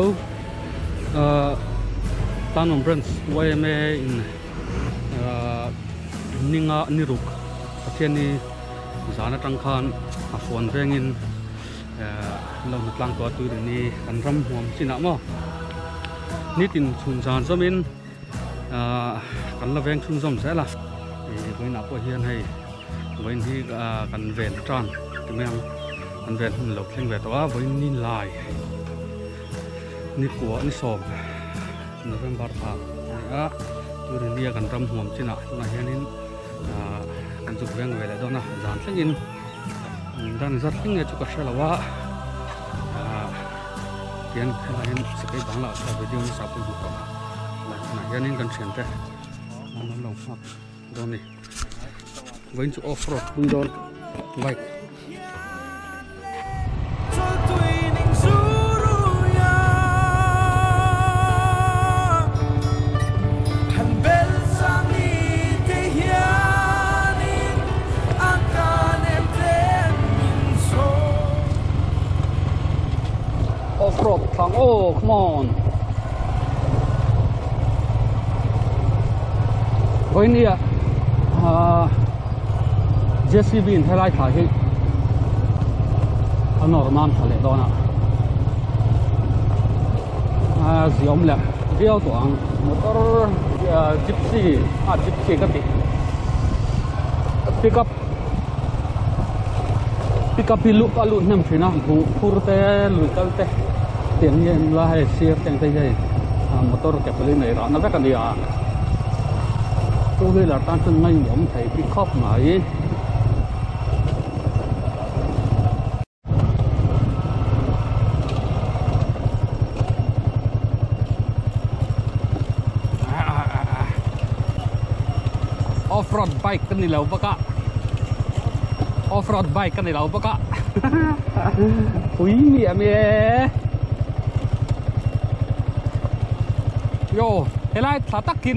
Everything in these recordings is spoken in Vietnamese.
Hello. Uh, Tanom Brands, YMA in uh, Ninga Niruk. Pathian ni Zana Tangkhan, Afwan Vengin, uh, Long Tlang Tua Tu ni kan ram huam sina mo. Ni tin chun zan zomin uh, kan la veng chun zom sẽ là với nào có hiền hay với thì cần về tròn thì mình cần về lộc lên về tòa với ni lại ni của ni som November pa ya tu rin dia kan ram huam china na hianin kan chu veng ve la dona zan thlengin dan zat thing chu ka hrela wa tian khela hin sakai bangla sa video ni sa pu du ka na hianin kan thian te na long mak doni going to off road bung don bike oh come on. Với nia à JCB in thay lại thải hi anh normal lệ đó nè à ziom lẹ điều tuang motor gypsy à gypsy cái gì pickup pickup pilu kalu nem china bu purte lu kalte tiếng nhiên là hay xe tiếng tây dây motor kẹp lên này đó nó rất là nhiều tôi là tan chân ngay nhóm thầy khóc mà ấy. À, à, à, off-road bike kan nilaw ba ka off-road bike kan nilaw ba ka Ui mẹ mẹ. Yo, thế này thả tắc kia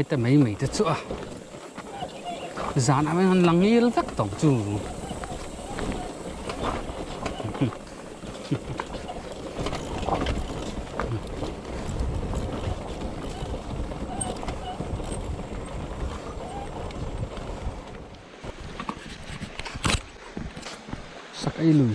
Cái này ta mấy mấy thật sữa. Giá à? nó mới lắng yên vắt tổng chủ. Sắc ấy lùi.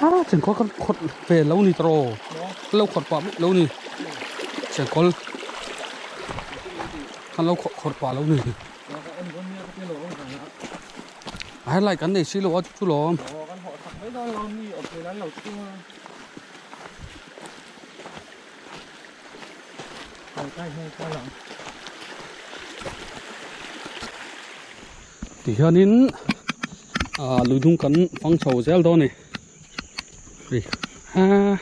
Đây, tí chút đây Ờ Được rồi, mất tụi nó không em À, bia lên liền về coi à À, chẳng có con khuất về lâu nì trò. Lâu khuất quả lâu nì. Chẳng có Hắn lâu khuất khuất quả lâu nì. Nó có em có nghe cái lỗ không phải hả Ai lại cái này xí lâu chú lò. Ồ, con họ thật mấy đó lâu như ở phía lán lầu chua Hồi tay hơi coi lắm Thì hiện in à lùi thung cắn phăng chầu zel đó này. Đi. Ha,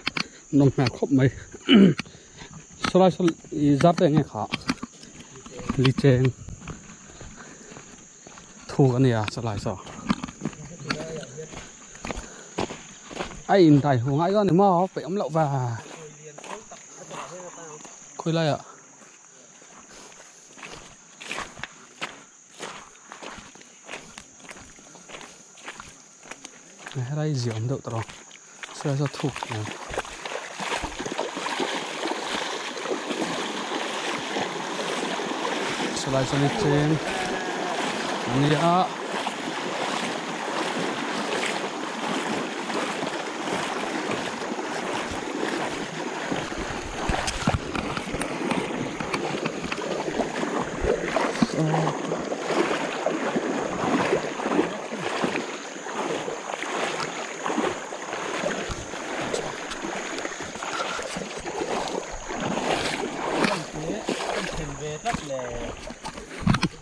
nông mẹ khóc mày. Sau lại sau giáp đây nghe khó lì chen Thu cái này à, sau lại sau ai in tài hồ ngãi con này mò phải ấm lậu và khôi lại ạ. Này đây gì ấm đậu tao Så jeg satt tok med Så det er sånn litt eh, Ja.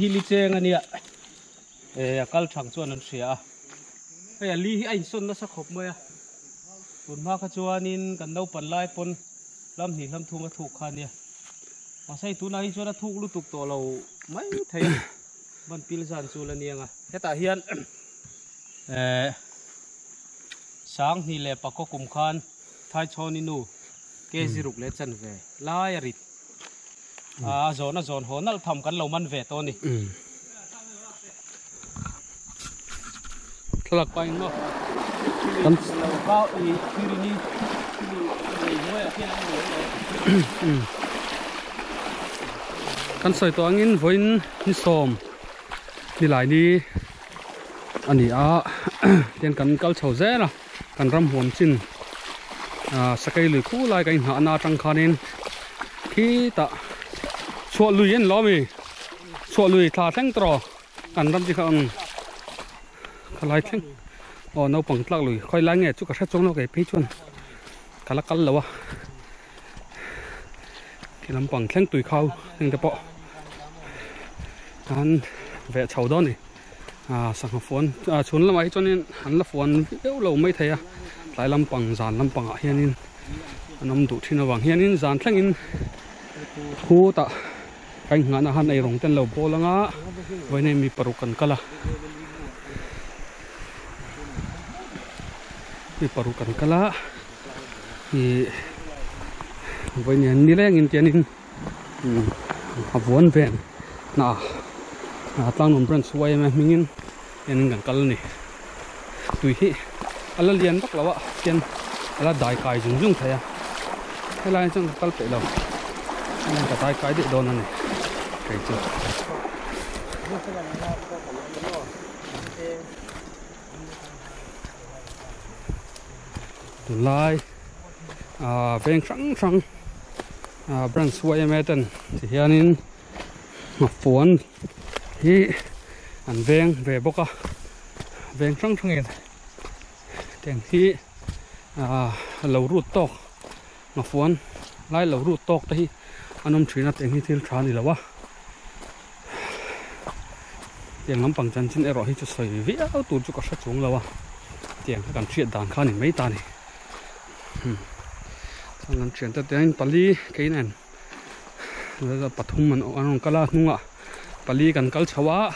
ฮิลิเจงอันนี้ยเออกลถังชวนนั่นเสียไอ้ลีไอ้ส่นนั้สักขบเมื่อปุ่นมากขจวนินกันเดาปันไล่ปนลำหนีลำทุงก็ถูกคันเนี่ยมาใส่ทุนายส่วนนั้ถูกลุกตุกตัวเราไม่ไทยบันพิลสันสูรเนียงอะเฮตาเฮียนเออช้างนี่แหละปะกก็กลุ่มคันไทยชอนินูเกจิรุกเลชันเวลายริด Ừ. à gió nó giòn hố nó thầm cắn lầu mân về tôi đi. Ừ. Thật là quanh nó cắn lầu bao ý khi đi đi cắn sợi toa nghìn với nghìn xòm. Đi lại đi. Anh đi à, à tiền cắn cao chầu dễ là cắn râm hồn chín. À sợi lưỡi cũ lại cái hạ na trăng khan nên khi ta ชัวลุยเย็นล้อมีชัวลุยทาแท่งตรอกันรำจิคันขลายแท่งอ๋อน้าปังตลักลุยค่อยล้างเงี้ยจุกกระชัดจงเราไก่พี่ชวนกันละกันแล้ววะ cái lắm bằng khen tuổi khâu nên cái bộ hắn vẽ chầu đó này à sang học phun à chuẩn lắm ấy cho nên hắn là phun yếu lâu mấy thầy à lại làm bằng dàn làm bằng hiện in năm đủ thì nó bằng hiện in dàn thằng in khu ta cái nga na han ay rong ten lâu bố lăng á. Với nên mi parukan cần kala mi parukan cần kala thì với nên đi lên in ừ, tiền in học vốn về. Na à tăng nông brand suy mà mình in in gần cal này. Hi ala liền bak lawa tiền ala dai kai jung jung thaya à hay là trong cal pe lâu nên cả đại cài để đón này cái chứ lại à ven trắng trắng à brand suy mà tên thì hiện in ngọc phun hi anh ven về bốc à ven trắng trắng này tiền hi à lâu rút tóc ngọc phun lại lầu rút tóc đây anh ông chỉ là tiền hi thiên tràn đi là quá tiền lắm bằng chân chân ở hi cho sợi vía tụt cho cả sát xuống là quá tiền cái cần chuyện đàn khá này mấy ta này thằng chuyện tới tiếng Pali cái này là pathum man anh kala nunga Pali kan kal chawa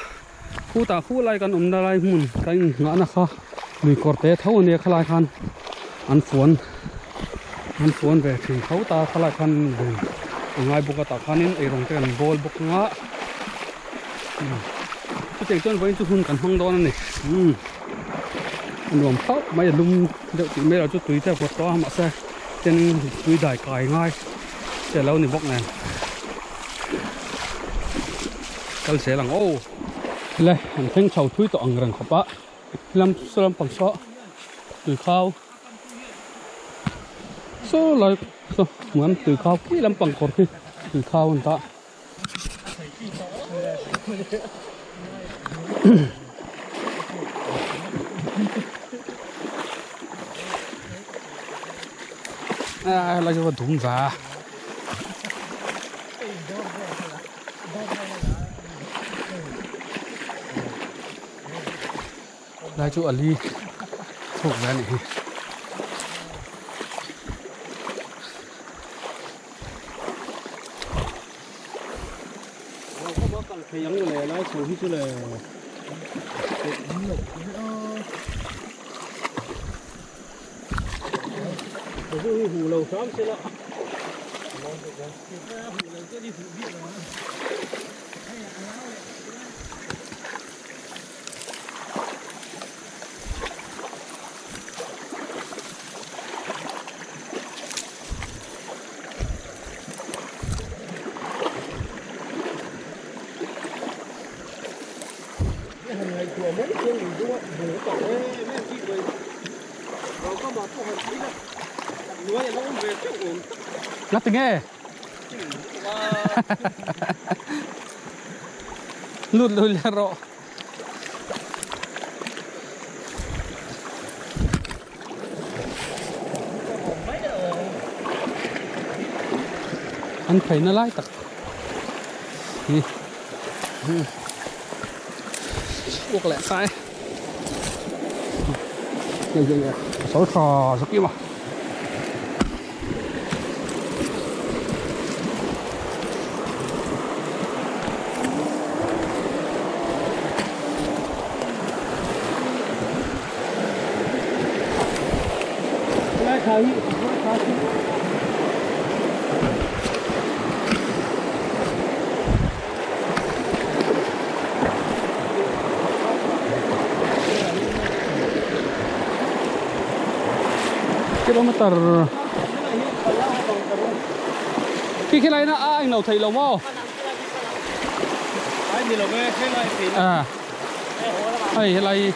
khu ta khu lai kan umda lai mun kan nga na kha lui korte thau ne khala khan an phone an phone về thì thau ta khala khan về ngai buka ta khanin ei rong te kan bol buk nga cái tiếng chân với chú hun kan hong đó này um nuông pháo mấy lum đợi chị mấy là chút túi theo quạt to mà xe. Trên túi đại cài ngay. Xe lâu thì bốc này. Cái xe là ô đây hàng thanh chầu túi to ăn rằng khóc bá làm làm bằng sọ từ khao. Số lại số muốn từ khao. Kỹ làm bằng cột khi từ khao người ta. à là cho đúng và là chỗ ali thuộc ra này. Cái giống này, lái số hít là cái hủ lầu xóm xe lọ cái hàng ngày của mấy chương mình đúng không? Bố cậu ấy, mấy anh chị người Rồi có một câu hỏi tí là Lúa này nó không về chỗ ổn nghe. Lụt lụt là rộ. Anh phải nó lái tặc. Buộc lại sai. Giờ giờ giờ số sò số kia mà. Kilometer khi khi này nó à, anh nào thấy lâu mò Ai thì là nghe thế này nó à. Ai lại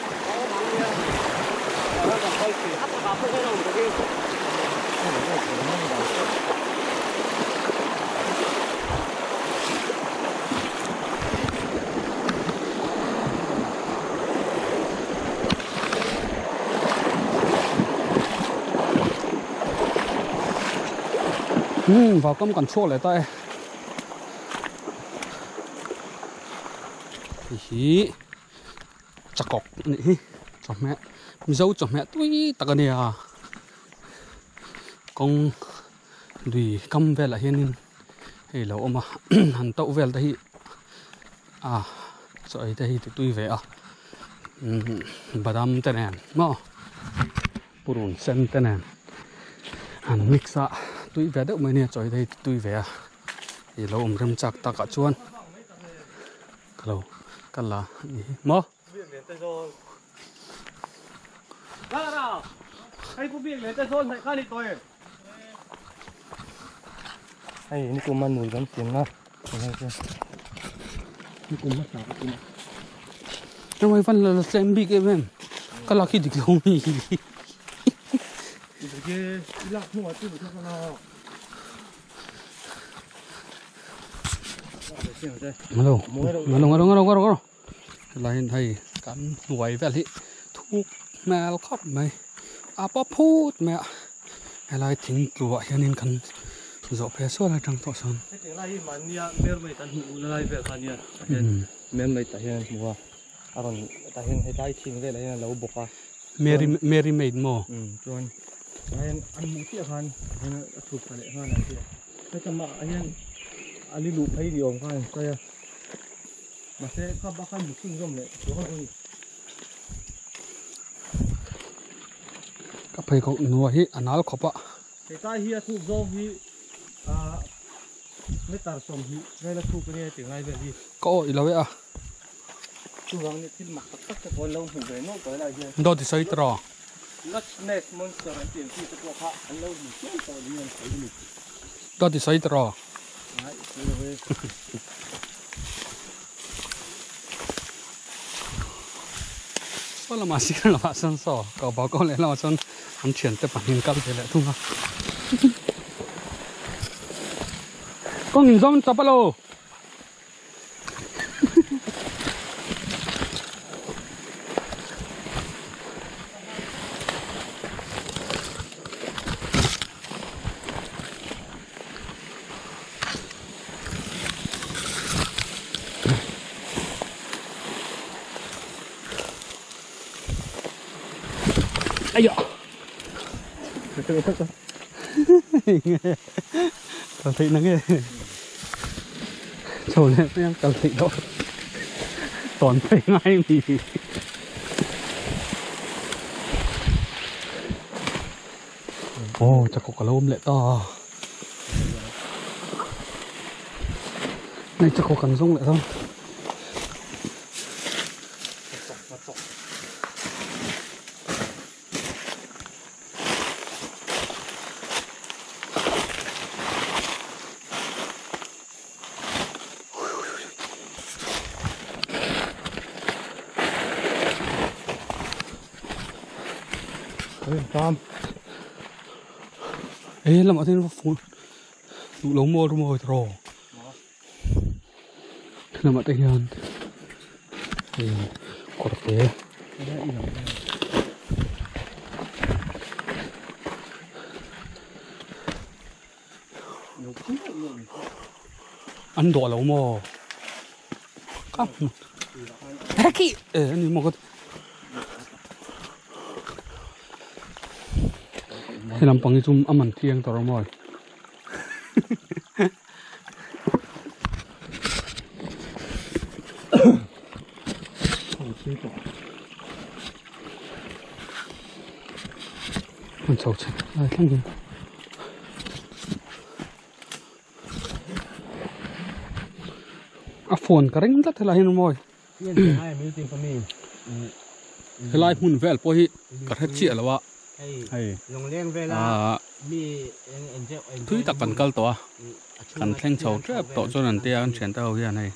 ừ vào cơm còn chua lại tay hí Chà cọc nè Chà mẹ. Dâu chà mẹ. Tuy tắc này à. Con đùi căm về là hiên hay là ôm à. Hẳn tậu về là đây. À Sợ ấy đây thì tui về à. Hmm, bà badam tên em mà purun sen tên này. Hẳn à tuy về đâu mới nè? Rồi đây tuy về à? Thì lâu ôm râm chặt ta cả chuan cái lâu cái là mơ Ra nào Hay có việc đến tay xôn lại khai đi tôi Hay ini kuman mùi gắn tiếng đó Ini kuman sao cái trong mấy phần là xem bị cái bên. Cái là khi được không đi 이게 일락 뭐 어찌 못하구나 mà đâu mà đâu mà đâu mà đâu mà đâu mà đâu là hiện thầy cắn quậy về thì thuốc mẹ khóc mày à bắp phút mẹ hay là thỉnh lụa hiện nên cần dọ bé số là trăng tọa sơn Cái tiếng này mà nia mer mày tan hụ là lại về tan nia ừ. mer mày ta hiền mua à còn ta hiền hay tai chim cái này là lâu bọc à Mary Mary made more ừ chuan hiền ăn mũ kia khan hiền chụp cái này khan này kia. Cái tầm mà hiền anh đi lụp hay đi ông khan cái mà sẽ khắp bắc khan một sinh rộng này chỗ hơn cái phải có nuôi hi anal khóc á cái tai hi thu do hi. À mấy tar som hi. Ngay là thu cái này tiếng này về đi có oi lâu à? Thu rằng này thiên mặt tắc tắc cái con lâu hủ về nó tới là gì? Đó thì xây trò Lâu ăn đó thì xây trò. Số là mà xí là sân sò. Cậu bảo con lại là sân hắn chuyển tới bản hình cao thế lại thung con nhìn giống chập lô ai da cầu thị nó cái trồn lên em cầu thị đó toàn phải ngay thì ô, chắc có cả lôm lại to. Này chắc có cần rung lại không? Ê làm ở thế nó phun. Đủ lống mô đúng rồi rồi làm ở đây hơn thì có được thế. Ăn đỏ lống mô cắp thế kì ê anh đi một cái thì làm bằng zoom âm ảnh thiêng tao rồi mình sầu chạy ai thằng gì à phone cái rinh rất là hiền mồi. Cái lai hun vel po hi cái hết chia là wa Hay hay Lòng len về là à Mi En En Jep En thui tak kan kal to kan thleng chho trep to chuan an tia an thian ta ho hian hei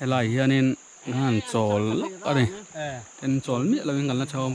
helai hianin han chol ani Ờ ten chol mi lo ngal na chawm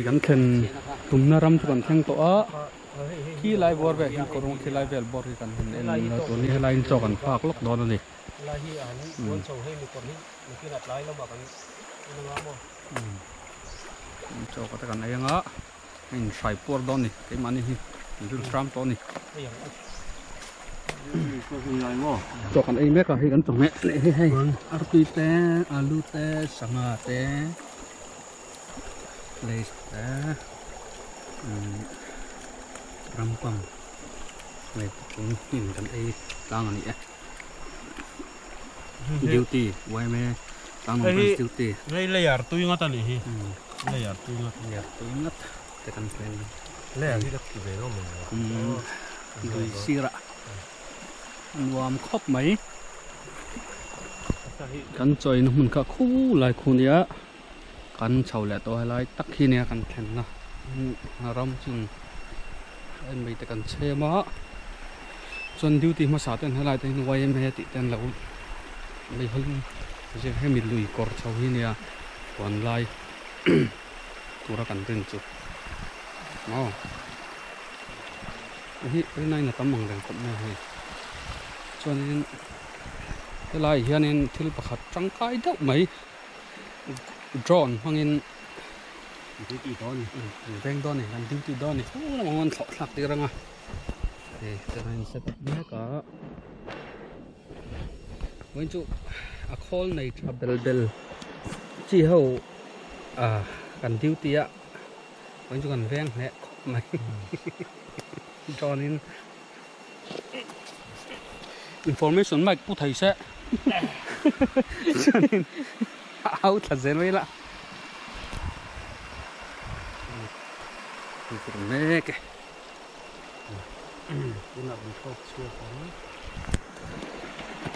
hei kan thlen tumna ram chu kan thleng to a khi lai bor ve hin korong khi lai vel bor hi kan hin en la to ni helai in chok kan phak lok don ani là hi anh muốn sầu hay mình còn hi mình kia đặt lái nó bảo cái nó ngon không chok ta kan ai nga in sai por don ni ke mani hi dul tram to ni bây giờ có gì lại mua chok kan ai me ka hi kan chong me le he hei arpi te alu te sanga te place te ram pam le chung hin kan ai tang ani e duty wai me? Tang no Hey. duty ngay layar tôi ngắt anh hi Hmm. layar tôi ngắt. Ya, ingat tekan plan. layar đi đặt về nó mình. Dui sira. Nuam khop mai kan choi no mun ka khu lai khu กันเฉาแหลตัวให้ไรตักขี้เนี่ยกันแข็งนะรมจึงเอ็นไปแต่กันเชื่อมาจนดิวตีมาสาเต้นให้ไล่เต้นไว้ไม่ใติเต้นแล้วไม่ฮัลจะให้มีลุยกอดเฉาที่เนียก่อนไล่ตัวกันเต้นจุดอ๋อนี่เป็นนายน่ะต้องมังแดงผมไม่ให้จนนี่ไล่เฮียนี่ทิลประคัดจังไก่ยเด็กไหม drone hoàng in đi đi đó ven đó này làm duty đó này. Không là mong thọ lạc đi ra à thì cái này sẽ tập nhé cả với chú. À call này bell bell chỉ hậu à cần duty á với chú cần ven nè mày. Cho nên. Information mạch cũng thấy sẽ. Cho nên áo thật dễ mấy lạ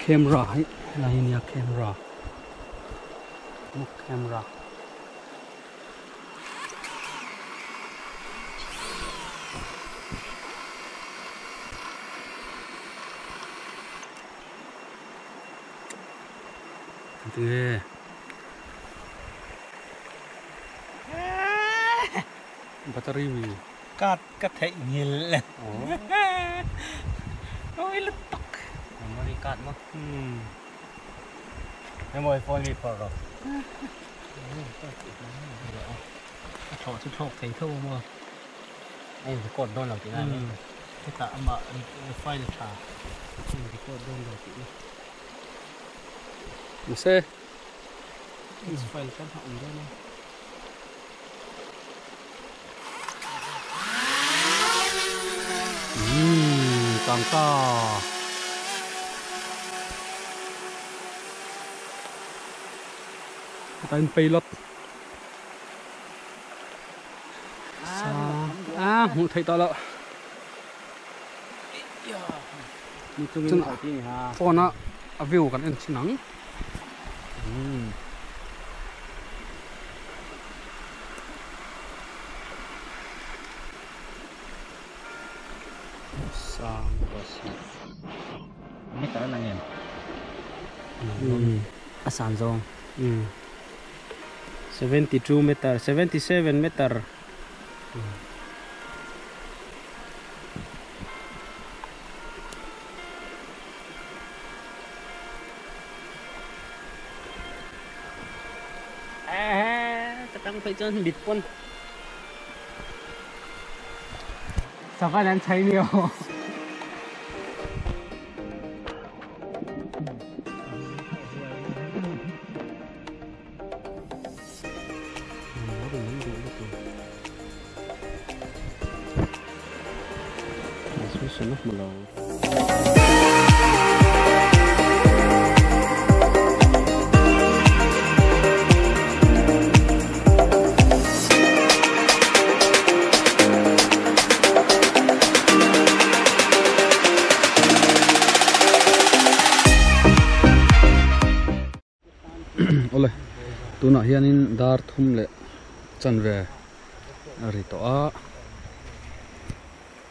camera ấy. Là hình như camera. Một camera. Yeah. Battery mi Kat thấy nhiều. oh Ôi lật tóc. Mà đi cắt mà. Em ơi phone đi phở rồi. Thọ chút thọ thấy thâu mà. Anh phải cột đôn đầu tí này. Cái tạ mà phai được trà. Anh phải cột đôn đầu tí. một xe Anh phải cắt họng đôn này. còn to. Tên pilot sao? À một thấy to lợ. Chân phone á à, view cái nắng. Ừ. Ừ. Sa Mấy cái là nghiền. Ừ. Asan zong. Ừ. 72 meter, 77 meter. À, tatang phải chân bịt quân. Sao phải đang thấy Tuna hianin dar thum le chan ve ri to a.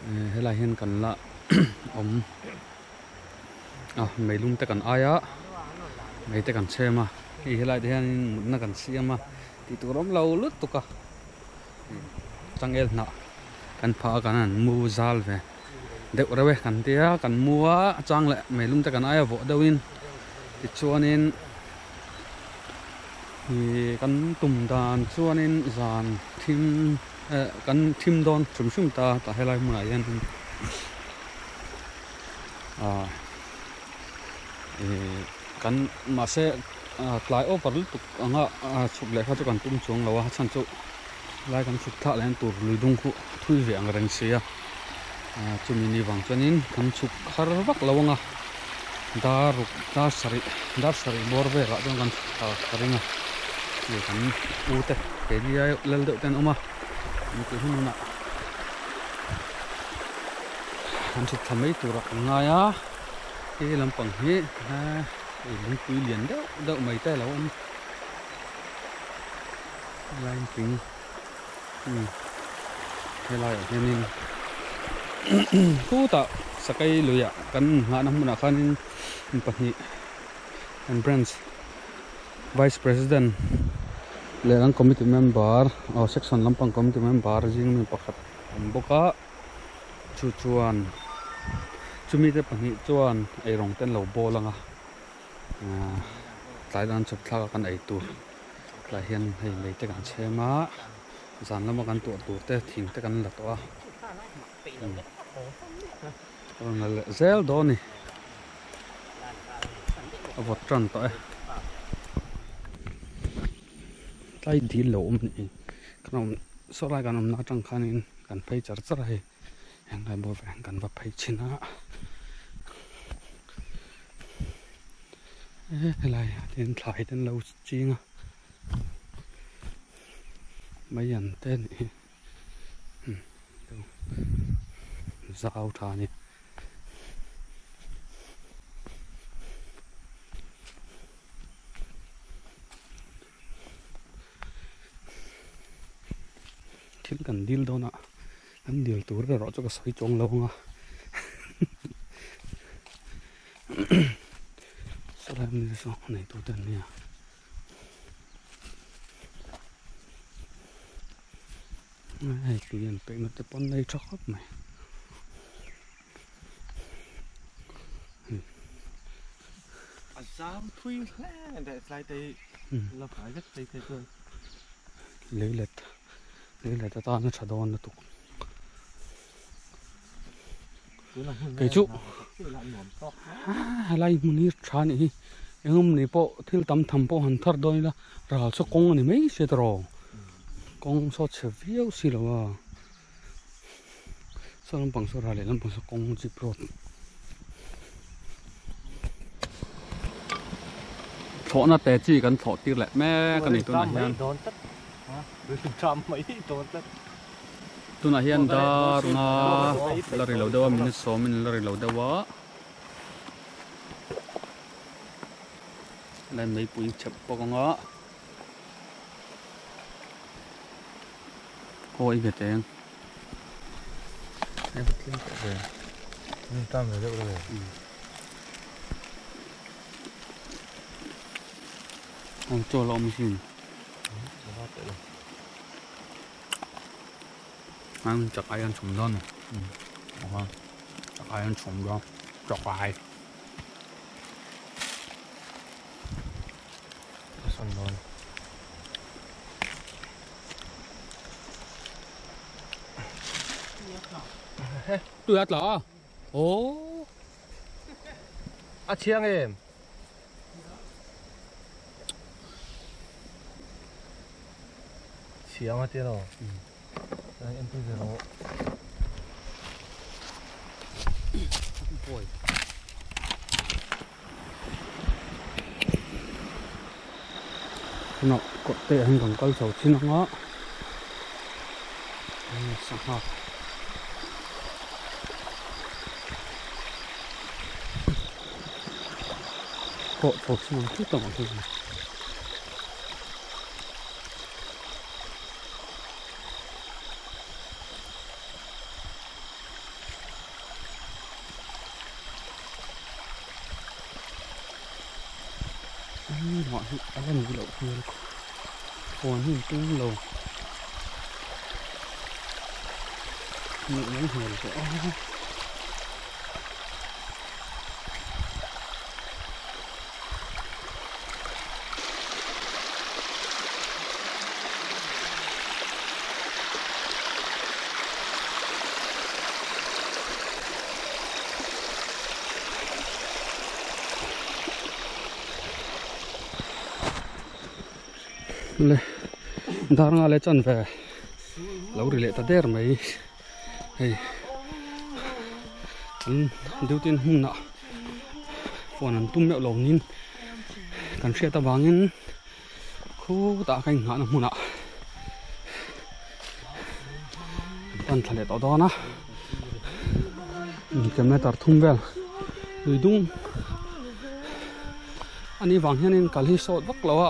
Eh, helai hian kan la om. À mấy lung te kan aya mấy te kan chema. Hi helai te hian mutna kan siama ti turom lo lut tuka changel na kan pha kan an mu zal ve. Deuh rewe kan tia kan mua. Chang le mấy lung te kan aya vo deuin ti chuanin thì căn tùng đàn cho nên dàn thêm căn ờ, thêm đòn chúng chúng ta ta hay lại mà yên à căn mà sẽ lại ô vật tục à, anga chụp à, lại phát cho căn tung xuống là chăn chỗ. Lại căn chụp thả lên tụt lùi đông cụ thui về anh rành xia à chúng mình đi vòng cho nên căn chụp khar vắt lâu nga dar dar sari dar sari bor về lại cho căn thả cái nhiều thằng u te ke dia lel de ten oma ni ke hununa han chu thamei tura nga ya ke lampang hi ha e lung pui lian de anh mai te lo om line ping hmm he lai sạc cây lưỡi ta cần luya năm nga na muna khanin pahni and brands vice president. Le committee member. O section lampang committee member jing mi pakhat om boka chu chuan. Chumi te pahni chuan. Ei rong ten lo Lăng, à. Tlai dan chuk thla kan ei tur tlai hian hei lei te kan má, zan lama kan tu tur te thing te kan la to a on le zel do ni avot tran to e tlai dil lo um ni kan so lai nó um na tang khanin kan phei char char he hang lai bo ve kan va phei china cái eh, này đến thải đến lâu chi ngà mấy dàn hmm. tên này thà này. Kan dil do na kan dil tur ra ro cho ka sai chong lo nga. Sala mi so nei tu tan nia ai tu yan pe no te pon nei chok mai. À dám thui lẽ để lại đây Ừ. là phải rất đây thế thôi lấy lệ ta nó chả đòn nó tục. Cái chú. lại muốn đi chán đi em nay bộ thiếu tầm thầm bộ hành thar đôi là ra số công này mấy xe rồi công số chế phiếu xí rồi à. Sao làm bằng số ra lại làm bằng số công chỉ pro thọ nó tệ chỉ cần thọ tiêu lại mẹ cái này tôi nói trăm mấy đón tất tôi nói hiền đó nga lâu đâu mình số mình là rồi lâu đâu á. Lên mấy bụi chụp bao con ngó. Ôi về tiền em bắt lên về. Đôi trăm rồi đâu rồi? Ông cho lo mình xin ăn chặt ai ăn trùng đó nè ừ. chặt ai ăn trùng đó. Chặt ai? Sân đón tôi ăn lỏ ồ. À chiang em chiang tiền rồi đây em tôi rồi Ôi. nó có tệ hơn còn câu sầu chín nó. Ngó sao ha có sầu chín nó chút tổng thôi họ anh em lậu hơn còn hình tung lầu những những hồ của dar nga le chan ve lo ri le ta der mai hey an du tin hum na. Phone an tum lồng lo nin kan ta ta wangin khu ta kai nga na nọ, tan thale to do na. Ke me tar thum vel. Lui dung. Ani wang hianin kal hi sot vak lo a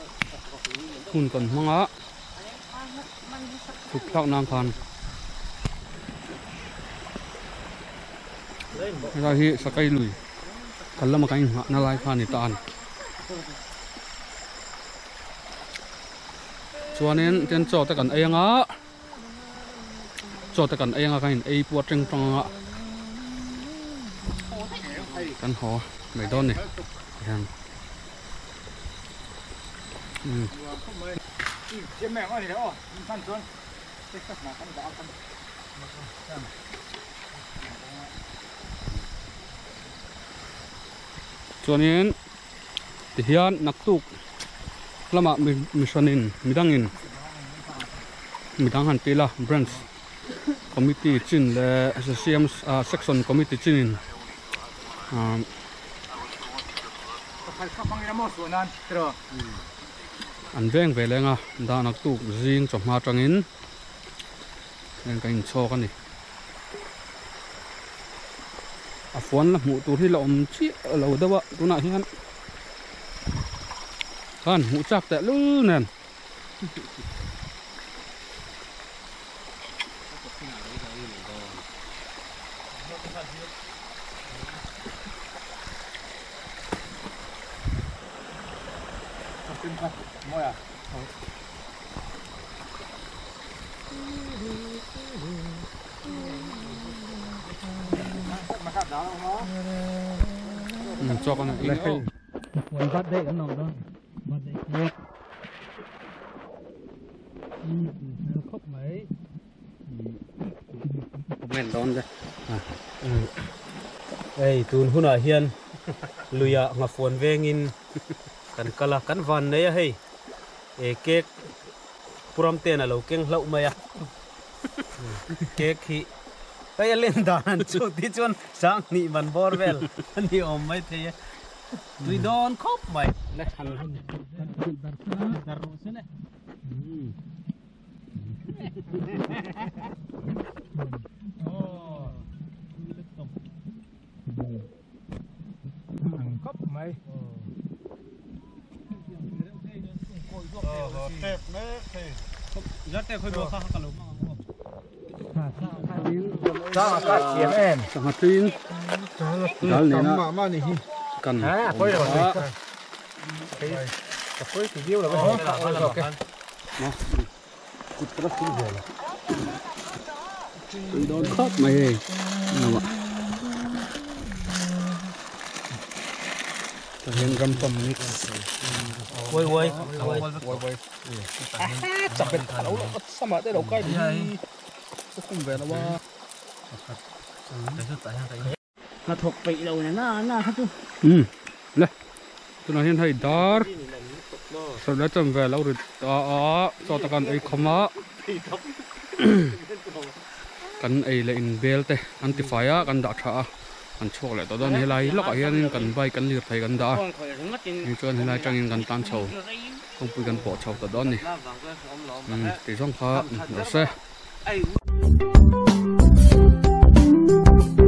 lo ni ka an thleng thlawat tur anga en e thim to na hian dar sari ari to a hei kan thleng phale chia dar kar khat le atan ve vel hun kan hmanga thuk thak nang khan ra hi sakai lui kallama kain ha na lai khan ni tan chuanin ten chaw te kan ayanga chaw te kan ayanga kain ei pu teng tanga kan ho mai don ni hian um chiếm mẹ con thì đó phân xuống cái sắc mà con đã phân chuanin ti hian naktuk lama mi missionin midangin. Midang han pila branch committee chin le SSCM uh, section committee chinin. Um, phải khắp bằng cái mốt xuống nan rồi an veng ve lenga. Da naktuk cho ma tangin nen ka in chawk ani. A fuan la hmuh tur hi la awm chi lo dewa tunah hian kan hmuh chak tại lu nen tim con môi à ừ, cho con này mình bắt đệ nó đó bắt đệ chết khóc mấy men đón ra đây tùn hun ở hiên lùi ạ ngọc phồn về nghìn. Cần cả là cắn vằn đấy hay ê kek puram tiền là lâu keng lậu mày à kê khi tay lên đàn chú đi chuột sang ni man bor vel ni om mai the Tui don khóc mày Le han hun dar dar ro se le cốc mày Rất จ้าก็เขียนเองสังหารนดัลนี่นะมามานี่กันฮะไปเลยไปไปสิเดียวเลยไปโอเคมากุดกระสุนเหรอโดนครอบไหมเองนะวะเห็นกำปมนิดเว้ยเว้ยเว้ยเว้ยจับเป็นเขาแล้วก็สมัครได้เราใกล้ดีก็คงแบบว่า khôi bùa khá khá lắm ra cắt chiếm em sanga tin dal ne na mà mà này kan à quay rồi quay thì điêu là bây giờ ok Tui don khóc mày hei nama ta hian ram pam mix Quay quay chặt bên thảo lo sao mà tới đâu cái đi không về đâu ba nó thuộc vị đâu này nó nó hết ừ le tôi nói hiện hay dar sau đó chậm về lâu rồi à à cho ta cần ấy không á cần ấy là in bel te antifire cần đã trả cần chua lại tao đó này lại lúc ấy anh cần vay cần liệt thầy cần đã con khỏi nó mất trên nhưng cho nên là trang in cần tan chầu không phải cần bỏ chầu tao đó này ba vàng cái ông lọ ừ thì trong khá nó sẽ ấy Thank you.